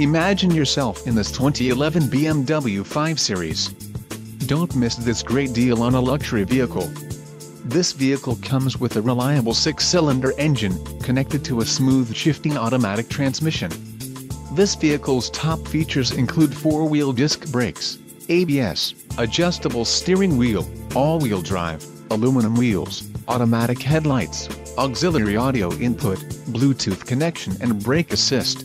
Imagine yourself in this 2011 BMW 5 Series. Don't miss this great deal on a luxury vehicle. This vehicle comes with a reliable six-cylinder engine, connected to a smooth shifting automatic transmission. This vehicle's top features include four-wheel disc brakes, ABS, adjustable steering wheel, all-wheel drive, aluminum wheels, automatic headlights, auxiliary audio input, Bluetooth connection and brake assist.